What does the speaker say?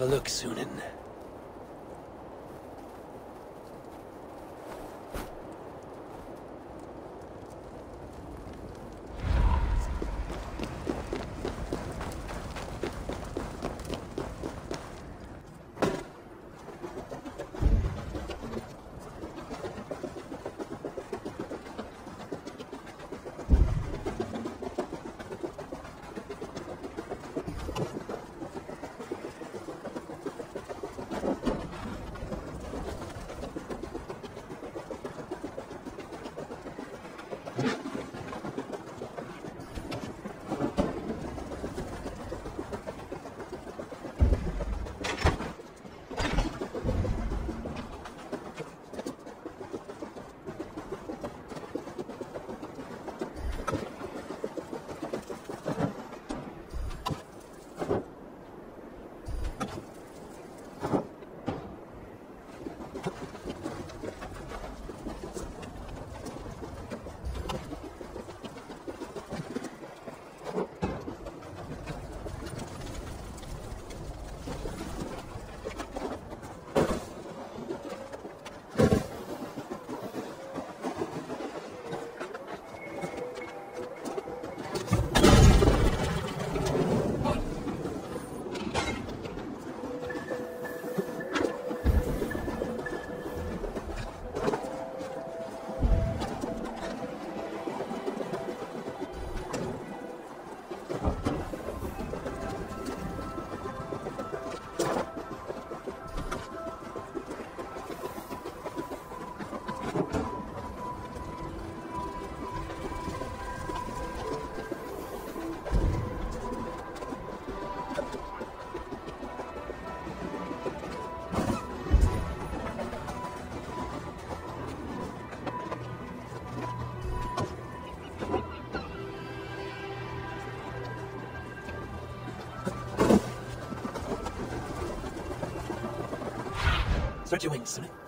a look, Sunan. それ15円ですよね。